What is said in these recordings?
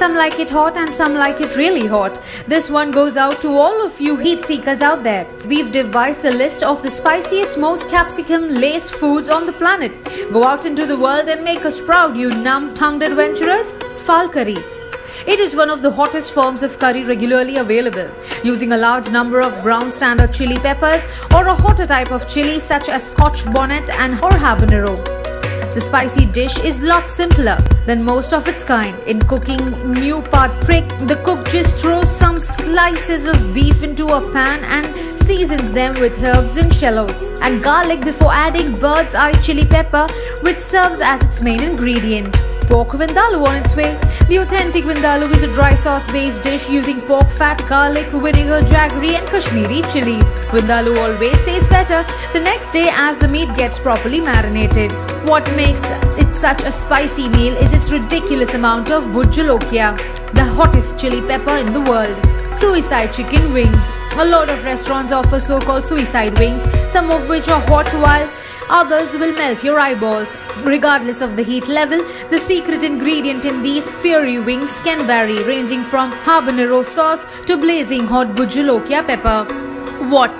Some like it hot and some like it really hot. This one goes out to all of you heat seekers out there. We've devised a list of the spiciest, most capsicum laced foods on the planet. Go out into the world and make us proud, you numb tongued adventurers. Phaal curry. It is one of the hottest forms of curry regularly available, using a large number of ground standard chili peppers or a hotter type of chili such as Scotch bonnet and or habanero. The spicy dish is lot simpler than most of its kind. In cooking Neua pad prik, the cook just throws some slices of beef into a pan and seasons them with herbs and shallots and garlic before adding bird's eye chili pepper which serves as its main ingredient pork vindaloo on its way. The authentic vindaloo is a dry sauce based dish using pork fat, garlic, vinegar, jaggery and Kashmiri chili. Vindaloo always tastes better the next day as the meat gets properly marinated. What makes it such a spicy meal is its ridiculous amount of bhut jolokia, the hottest chili pepper in the world. Suicide chicken wings. A lot of restaurants offer so-called suicide wings, some of which are hot while Others will melt your eyeballs. Regardless of the heat level, the secret ingredient in these fiery wings can vary, ranging from habanero sauce to blazing hot bhut jolokia pepper. Wat?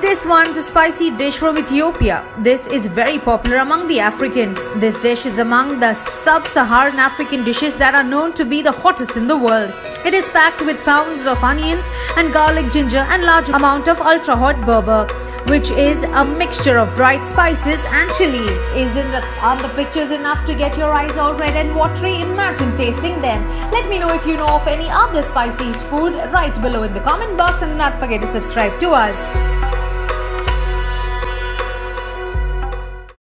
This one's a spicy dish from Ethiopia. This is very popular among the Africans. This dish is among the sub-Saharan African dishes that are known to be the hottest in the world. It is packed with pounds of onions and garlic ginger and large amount of ultra-hot berbere which is a mixture of dried spices and chilies. Isn't the, are the pictures enough to get your eyes all red and watery? Imagine tasting them. Let me know if you know of any other spicy food right below in the comment box and not forget to subscribe to us.